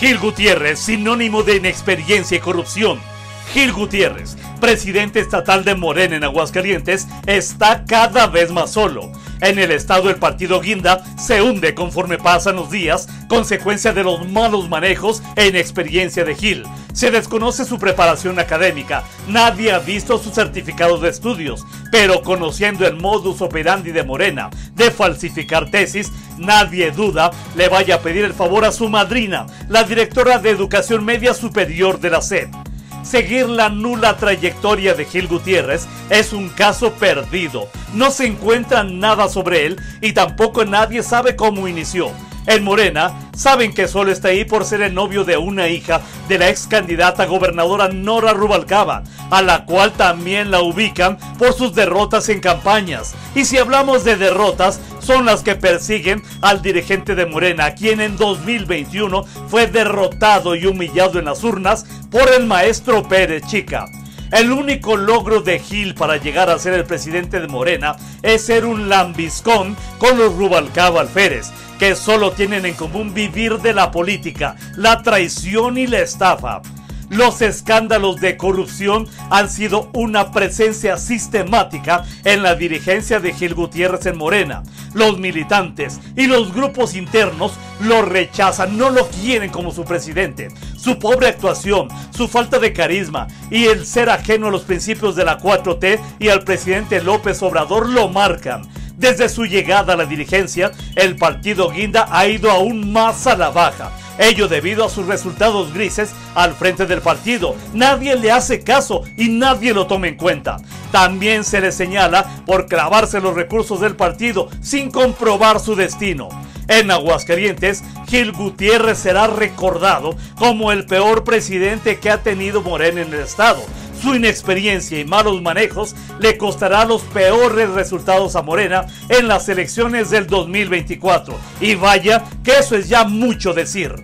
Gil Gutiérrez, sinónimo de inexperiencia y corrupción. Gil Gutiérrez, presidente estatal de Morena en Aguascalientes, está cada vez más solo. En el estado el partido Guinda se hunde conforme pasan los días, consecuencia de los malos manejos e inexperiencia de Gil. Se desconoce su preparación académica, nadie ha visto su certificado de estudios, pero conociendo el modus operandi de Morena de falsificar tesis, nadie duda le vaya a pedir el favor a su madrina, la directora de Educación Media Superior de la SED. Seguir la nula trayectoria de Gil Gutiérrez es un caso perdido. No se encuentra nada sobre él y tampoco nadie sabe cómo inició. En Morena saben que solo está ahí por ser el novio de una hija de la ex candidata gobernadora Nora Rubalcaba, a la cual también la ubican por sus derrotas en campañas. Y si hablamos de derrotas, son las que persiguen al dirigente de Morena, quien en 2021 fue derrotado y humillado en las urnas por el maestro Pérez Chica. El único logro de Gil para llegar a ser el presidente de Morena es ser un lambiscón con los Rubalcaba Alférez, que solo tienen en común vivir de la política, la traición y la estafa. Los escándalos de corrupción han sido una presencia sistemática en la dirigencia de Gil Gutiérrez en Morena. Los militantes y los grupos internos lo rechazan, no lo quieren como su presidente. Su pobre actuación, su falta de carisma y el ser ajeno a los principios de la 4T y al presidente López Obrador lo marcan. Desde su llegada a la dirigencia, el partido Guinda ha ido aún más a la baja ello debido a sus resultados grises al frente del partido. Nadie le hace caso y nadie lo toma en cuenta. También se le señala por clavarse los recursos del partido sin comprobar su destino. En Aguascalientes, Gil Gutiérrez será recordado como el peor presidente que ha tenido Morena en el estado. Su inexperiencia y malos manejos le costará los peores resultados a Morena en las elecciones del 2024. Y vaya que eso es ya mucho decir.